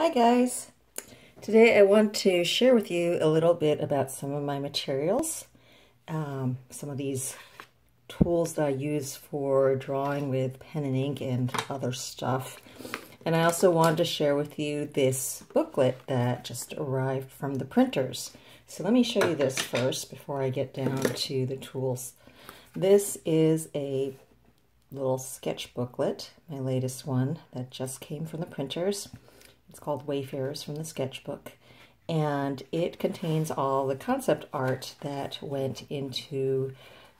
Hi guys! Today I want to share with you a little bit about some of my materials, um, some of these tools that I use for drawing with pen and ink and other stuff. And I also wanted to share with you this booklet that just arrived from the printers. So let me show you this first before I get down to the tools. This is a little sketch booklet, my latest one that just came from the printers. It's called Wayfarers from the Sketchbook. And it contains all the concept art that went into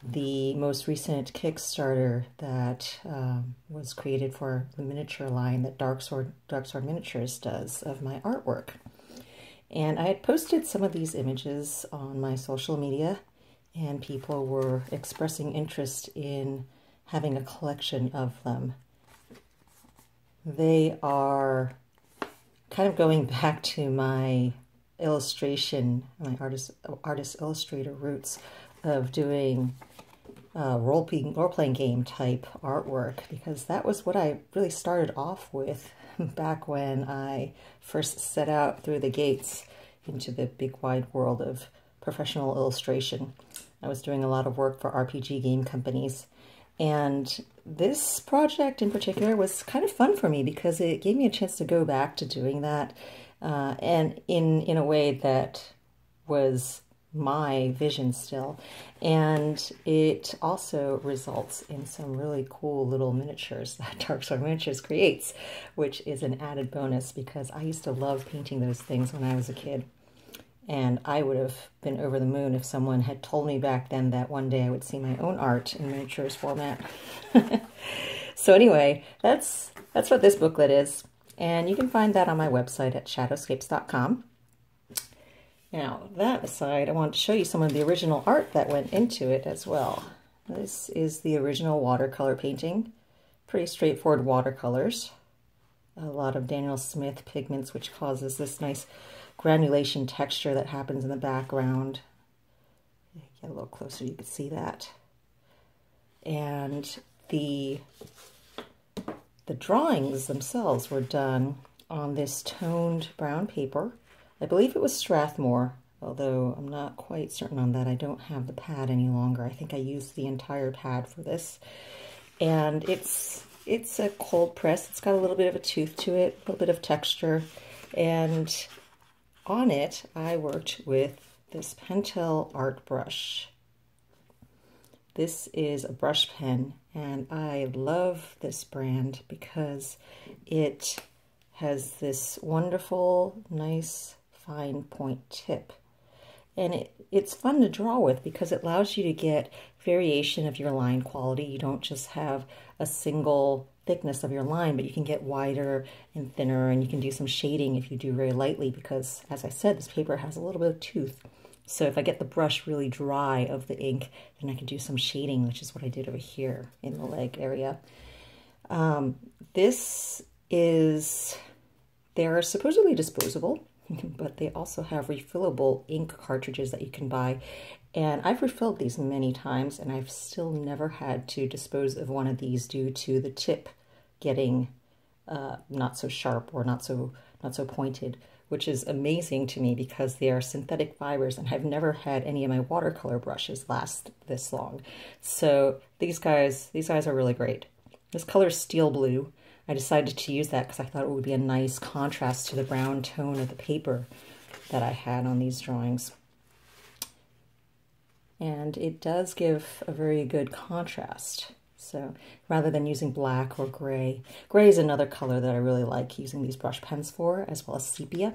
the most recent Kickstarter that um, was created for the miniature line that Dark Sword, Dark Sword Miniatures does of my artwork. And I had posted some of these images on my social media, and people were expressing interest in having a collection of them. They are kind of going back to my illustration, my artist artist illustrator roots of doing uh, role playing role playing game type artwork because that was what I really started off with back when I first set out through the gates into the big wide world of professional illustration. I was doing a lot of work for RPG game companies and this project in particular was kind of fun for me because it gave me a chance to go back to doing that uh, and in in a way that was my vision still. And it also results in some really cool little miniatures that Dark Sword Miniatures creates which is an added bonus because I used to love painting those things when I was a kid and I would have been over the moon if someone had told me back then that one day I would see my own art in miniatures format. so anyway, that's that's what this booklet is. And you can find that on my website at shadowscapes.com. Now, that aside, I want to show you some of the original art that went into it as well. This is the original watercolor painting. Pretty straightforward watercolors. A lot of Daniel Smith pigments, which causes this nice granulation texture that happens in the background. Get a little closer, you can see that. And the, the drawings themselves were done on this toned brown paper. I believe it was Strathmore, although I'm not quite certain on that. I don't have the pad any longer. I think I used the entire pad for this. And it's it's a cold press. It's got a little bit of a tooth to it, a little bit of texture. And on it, I worked with this Pentel art brush. This is a brush pen, and I love this brand because it has this wonderful, nice, fine point tip. And it, it's fun to draw with because it allows you to get variation of your line quality. You don't just have a single thickness of your line, but you can get wider and thinner and you can do some shading if you do very lightly because, as I said, this paper has a little bit of tooth. So if I get the brush really dry of the ink, then I can do some shading, which is what I did over here in the leg area. Um, this is, they are supposedly disposable, but they also have refillable ink cartridges that you can buy. And I've refilled these many times and I've still never had to dispose of one of these due to the tip getting uh, not so sharp or not so not so pointed, which is amazing to me because they are synthetic fibers and I've never had any of my watercolor brushes last this long. So these guys, these guys are really great. This color is steel blue. I decided to use that because I thought it would be a nice contrast to the brown tone of the paper that I had on these drawings. And it does give a very good contrast. So rather than using black or gray, gray is another color that I really like using these brush pens for, as well as sepia.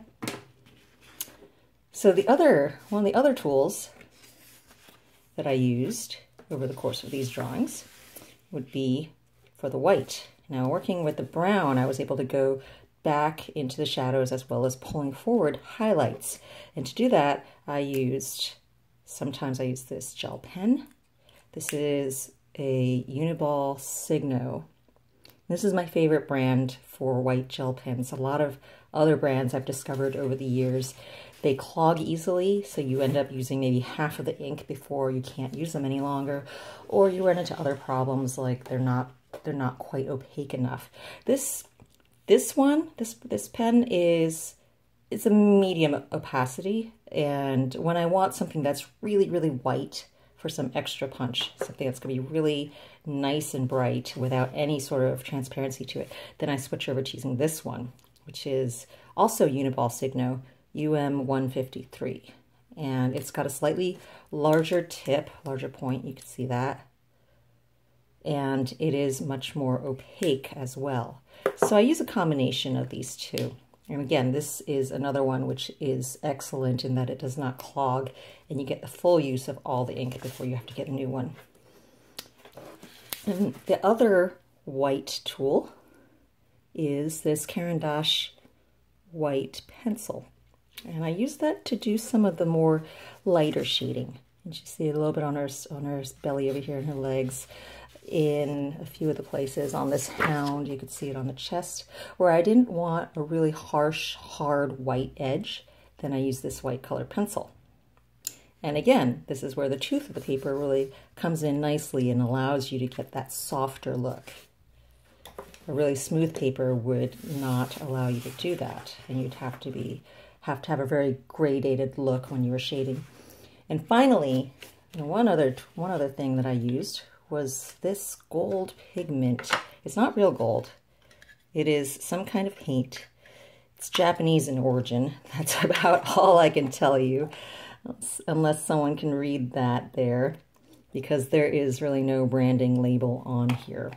So the other, one of the other tools that I used over the course of these drawings would be for the white. Now working with the brown, I was able to go back into the shadows as well as pulling forward highlights. And to do that, I used, sometimes I use this gel pen. This is a Uniball Signo. This is my favorite brand for white gel pens. A lot of other brands I've discovered over the years, they clog easily, so you end up using maybe half of the ink before you can't use them any longer, or you run into other problems like they're not they're not quite opaque enough. This This one, this this pen is it's a medium opacity, and when I want something that's really, really white for some extra punch, something that's going to be really nice and bright without any sort of transparency to it, then I switch over to using this one, which is also Uniball Signo UM153. And it's got a slightly larger tip, larger point, you can see that. And it is much more opaque as well. So I use a combination of these two. And again, this is another one which is excellent in that it does not clog and you get the full use of all the ink before you have to get a new one. And the other white tool is this Caran d'Ache white pencil. And I use that to do some of the more lighter shading. And you see a little bit on her, on her belly over here and her legs in a few of the places on this hound. You could see it on the chest. Where I didn't want a really harsh, hard white edge, then I use this white color pencil. And again, this is where the tooth of the paper really comes in nicely and allows you to get that softer look. A really smooth paper would not allow you to do that, and you'd have to be have to have a very gradated look when you were shading. And finally, one other one other thing that I used was this gold pigment. It's not real gold. It is some kind of paint. It's Japanese in origin. That's about all I can tell you, unless someone can read that there, because there is really no branding label on here.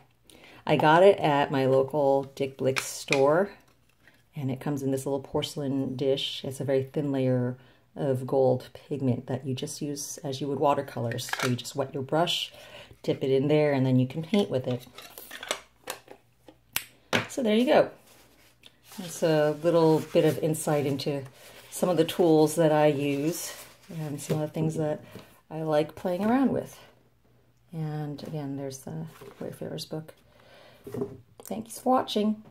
I got it at my local Dick Blick store, and it comes in this little porcelain dish. It's a very thin layer of gold pigment that you just use as you would watercolors. So you just wet your brush, dip it in there, and then you can paint with it. So there you go. That's a little bit of insight into some of the tools that I use and some of the things that I like playing around with. And again, there's the Wayfarer's book. Thanks for watching.